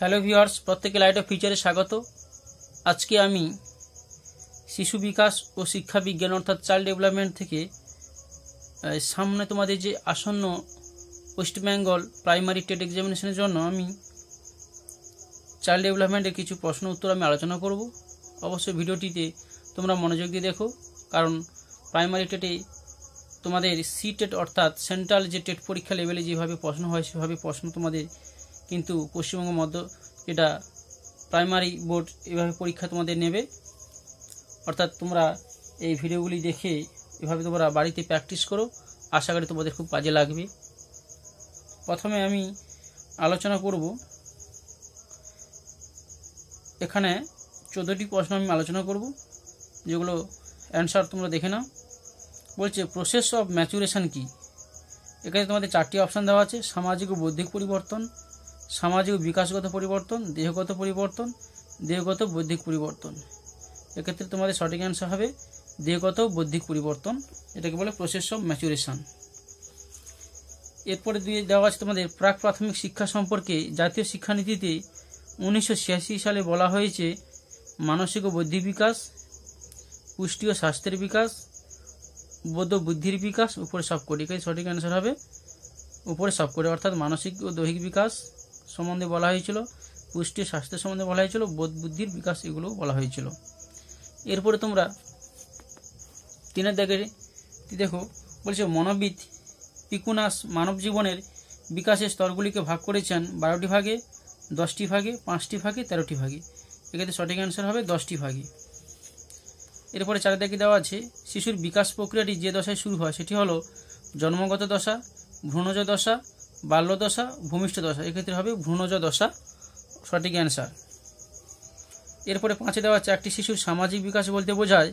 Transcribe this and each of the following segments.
Hello viewers প্রত্যেকে light of ফিচারে স্বাগত। আজকে আমি শিশু বিকাশ ও শিক্ষা বিজ্ঞান অর্থাৎ চাইল্ড ডেভেলপমেন্ট থেকে সামনে তোমাদের যে আসন্ন ওয়েস্ট বেঙ্গল প্রাইমারি টেট এক্সামিনেশনের জন্য আমি চাইল্ড ডেভেলপমেন্টের কিছু প্রশ্ন উত্তর আমি আলোচনা করব। অবশ্যই ভিডিওটিতে তোমরা মনোযোগ দিয়ে দেখো, কারণ প্রাইমারি টেটে তোমাদের সি টেট অর্থাৎ সেন্ট্রাল যে টেট পরীক্ষা লেভেলে যেভাবে প্রশ্ন হয়, সেভাবে প্রশ্ন তোমাদের কিন্তু পশ্চিমবঙ্গ মধ্য যেটা প্রাইমারি বোর্ড এভাবে পরীক্ষা তোমাদের নেবে। অর্থাৎ তোমরা এই ভিডিওগুলি দেখে এভাবে তোমরা বাড়িতে প্র্যাকটিস করো। আশা করি তোমাদের খুব কাজে লাগবে। প্রথমে আমি আলোচনা করব। এখানে চোদ্দোটি প্রশ্ন আমি আলোচনা করব, যেগুলো অ্যান্সার তোমরা দেখে নাও। বলছে প্রসেস অফ ম্যাচুরেশন কি? এখানে তোমাদের চারটি অপশান দেওয়া আছে, সামাজিক ও বৌদ্ধিক পরিবর্তন সামাজিক বিকাশগত পরিবর্তন, দেহগত পরিবর্তন, দেহগত বৌদ্ধিক পরিবর্তন। এক্ষেত্রে তোমাদের সঠিক অ্যান্সার হবে দেহগত বৌদ্ধিক পরিবর্তন, এটাকে বলে প্রসেস অফ ম্যাচুরেশন এরপরে দিয়ে দেওয়া আছে তোমাদের প্রাক প্রাথমিক শিক্ষা সম্পর্কে। জাতীয় শিক্ষানীতিতে উনিশশো ছিয়াশি সালে বলা হয়েছে, মানসিক ও বৌদ্ধিক বিকাশ, পুষ্টি ও স্বাস্থ্যের বিকাশ ও বুদ্ধির বিকাশ, উপরে সবকটি সঠিক অ্যান্সার হবে উপরে সবকটি অর্থাৎ মানসিক ও দৈহিক বিকাশ সম্বন্ধে বলা হয়েছিল, পুষ্টি স্বাস্থ্য সম্বন্ধে বলা হয়েছিল, বোধ বুদ্ধির বিকাশ এগুলো বলা হয়েছিল। এরপরে তোমরা তিনের দাগে দেখো, বলছে, মনোবিদ পিকুনাস মানব জীবনের বিকাশের স্তরগুলিকে ভাগ করেছেন বারোটি ভাগে, দশটি ভাগে, পাঁচটি ভাগে, তেরোটি ভাগে। এক্ষেত্রে সঠিক অ্যান্সার হবে দশটি ভাগে। এরপরে চারিদিকে দেওয়া আছে, শিশুর বিকাশ প্রক্রিয়াটি যে দশায় শুরু হয় সেটি হলো জন্মগত দশা, ভ্রূণজ দশা বাল্য দশা, ভূমিষ্ঠ দশা এক্ষেত্রে হবে ভ্রূণজ দশা, সঠিক অ্যান্সার এরপরে পাঁচে দেওয়া একটি শিশুর সামাজিক বিকাশ বলতে বোঝায়,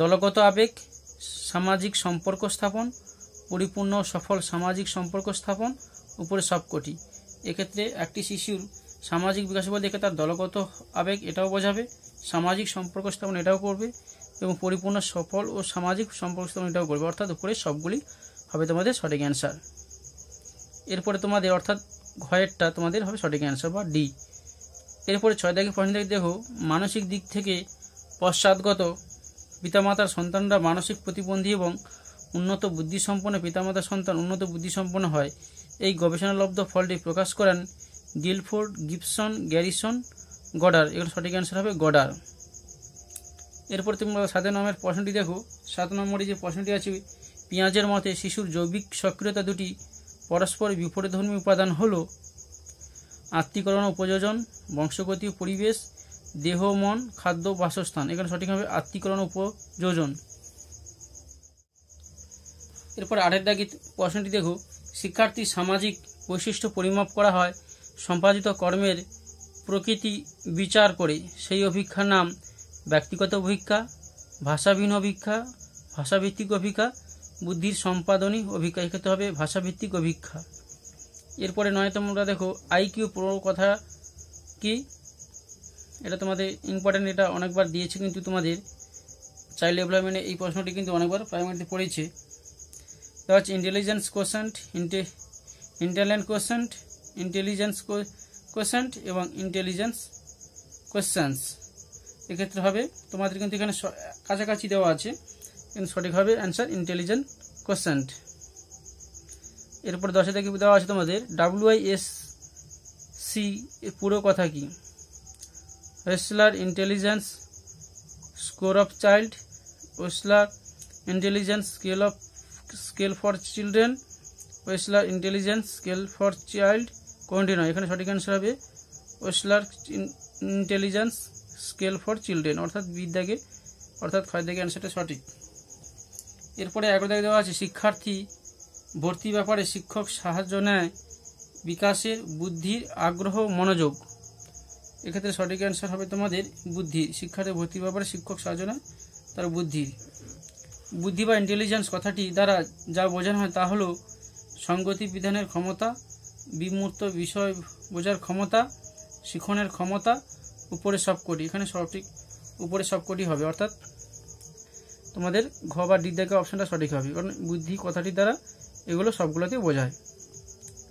দলগত আবেগ, সামাজিক সম্পর্ক স্থাপন, পরিপূর্ণ সফল সামাজিক সম্পর্ক স্থাপন, উপরে সবকটি। এক্ষেত্রে একটি শিশুর সামাজিক বিকাশ বলতে এক্ষেত্রে তার দলগত আবেগ, এটাও বোঝাবে, সামাজিক সম্পর্ক স্থাপন, এটাও করবে, এবং পরিপূর্ণ সফল ও সামাজিক সম্পর্ক স্থাপন, এটাও করবে। অর্থাৎ উপরে সবগুলি হবে তোমাদের সঠিক অ্যান্সার এরপরে তোমাদের, অর্থাৎ ঘয়েরটা তোমাদের হবে সঠিক অ্যান্সার বা ডি এরপরে ছয় দাগে পয়েন্ট থেকে দেখো, মানসিক দিক থেকে পশ্চাৎগত পিতামাতার সন্তানরা মানসিক প্রতিবন্ধী এবং উন্নত বুদ্ধিসম্পন্ন পিতামাতার সন্তান উন্নত বুদ্ধিসম্পন্ন হয়। এই গবেষণালব্ধ ফলটি প্রকাশ করেন গিলফোর্ড, গিবসন, গ্যারিসন, গডার। এগুলো সঠিক অ্যান্সার হবে গডার। এরপর তোমরা সাত নম্বরের প্রশ্নটি দেখো। সাত নম্বরে যে প্রশ্নটি আছে, পেঁয়াজের মতে শিশুর জৈবিক সক্রিয়তা দুটি পরস্পর বিপরীতধর্মী উপাদান হল আত্মীকরণ উপযোজন বংশগতি পরিবেশ, দেহ, মন, খাদ্য বাসস্থান। এখানে সঠিকভাবে আত্মীকরণ উপযোজন এরপর আরেক দাগে প্রশ্নটি দেখো। শিক্ষার্থীর সামাজিক বৈশিষ্ট্য পরিমাপ করা হয় সম্পাদিত কর্মের প্রকৃতি বিচার করে। সেই অভিক্ষার নাম ব্যক্তিগত অভিক্ষা ভাষাবিহীন অভিক্ষা, ভাষাভিত্তিক অভিক্ষা বুদ্ধির সম্পাদনী অভিক্ষা এক্ষেত্রে হবে, ভাষাভিত্তিক অভিক্ষা এরপরে নয় তোমরা দেখো আইকিউ প্রো কথা কি? এটা তোমাদের ইম্পর্টেন্ট এটা অনেকবার দিয়েছে কিন্তু তোমাদের। চাইল্ড ডেভেলপমেন্টে এই প্রশ্নটি কিন্তু অনেকবার প্রাইমারিতে পড়েছে। দেওয়া হচ্ছে ইন্টেলিজেন্স কোশ্চেন্ট ইন্টে ইন্টেলিজেন্ট কোশ্চেন্ট ইন্টেলিজেন্স কোশ্চেন্ট এবং ইন্টেলিজেন্স কোশ্চেন্স এক্ষেত্রে হবে, তোমাদের কিন্তু এখানে কাছাকাছি দেওয়া আছে। সঠিক হবে অ্যান্সার ইন্টেলিজেন্ট কোশ্চেন্ট এরপর দশে থেকে দেওয়া আছে তোমাদের ডাব্লিউআই এস সি পুরো কথা কি? Wechsler intelligence score of child Wechsler intelligence scale of scale for children Wechsler intelligence scale for child কোনটি নয় এখানে সঠিক অ্যান্সার হবে Wechsler intelligence scale for children অর্থাৎ বিদ্যাকে, অর্থাৎ ক্ষয় অ্যান্সারটা সঠিক। এরপরে দাগে দেওয়া আছে, শিক্ষার্থী ভর্তি ব্যাপারে শিক্ষক সাহায্য নেয় বিকাশের বুদ্ধির আগ্রহ, মনোযোগ। এক্ষেত্রে সঠিক অ্যান্সার হবে তোমাদের বুদ্ধি। শিক্ষার্থী ভর্তির ব্যাপারে শিক্ষক সাহায্য নেয়, তার বুদ্ধি। বুদ্ধি বা ইন্টেলিজেন্স কথাটি দ্বারা যা বোঝানো হয় তা হলো সঙ্গতি বিধানের ক্ষমতা, বিমূর্ত বিষয় বোঝার ক্ষমতা, শিখনের ক্ষমতা, উপরে সবকটি। এখানে সঠিক উপরে সবকটি হবে, অর্থাৎ তোমাদের ঘ বা ডি থেকে অপশনটা সঠিক হবে। কারণ বুদ্ধি, কথাটির দ্বারা এগুলো সবগুলোতে বোঝায়।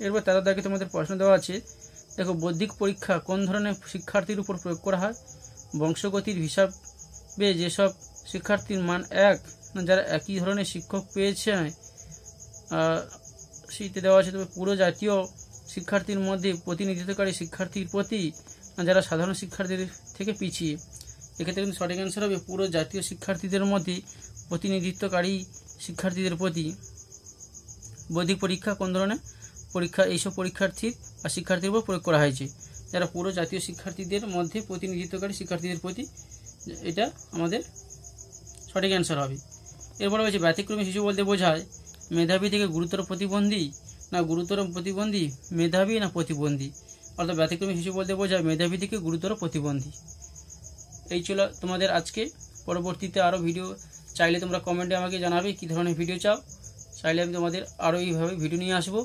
এরপর তেরো দাগে তোমাদের প্রশ্ন দেওয়া আছে, দেখো বৌদ্ধিক পরীক্ষা কোন ধরনের শিক্ষার্থীর উপর প্রয়োগ করা হয়? বংশগতির হিসাবে যেসব শিক্ষার্থীর মান এক, যারা একই ধরনের শিক্ষক পেয়েছে সেইতে দেওয়া আছে, তবে পুরো জাতীয় শিক্ষার্থীর মধ্যে প্রতিনিধিত্বকারী শিক্ষার্থীর প্রতি যারা সাধারণ শিক্ষার্থীদের থেকে পিছিয়ে এক্ষেত্রে কিন্তু সঠিক অ্যান্সার হবে পুরো জাতীয় শিক্ষার্থীদের মধ্যে প্রতিনিধিত্বকারী শিক্ষার্থীদের প্রতি। বৈদিক পরীক্ষা কোন ধরনের? পরীক্ষা এইসব পরীক্ষার্থীর বা শিক্ষার্থীর উপর প্রয়োগ করা হয়েছে। যারা পুরো জাতীয় শিক্ষার্থীদের মধ্যে প্রতিনিধিত্বকারী শিক্ষার্থীদের প্রতি, এটা আমাদের সঠিক অ্যান্সার হবে। এরপরে হচ্ছে ব্যতিক্রমী শিশু বলতে বোঝায়, মেধাবী থেকে গুরুতর প্রতিবন্ধী না গুরুতর প্রতিবন্ধী, মেধাবী না প্রতিবন্ধী? অর্থাৎ ব্যতিক্রমী শিশু বলতে বোঝায়, মেধাবী থেকে গুরুতর প্রতিবন্ধী। এই ছিল তোমাদের আজকে। পরবর্তীতে আরও ভিডিও চাইলে তোমরা কমেন্টে আমাকে জানাবে কী ধরনের ভিডিও চাও। চাইলে আমি তোমাদের আরও এইভাবে ভিডিও নিয়ে আসব।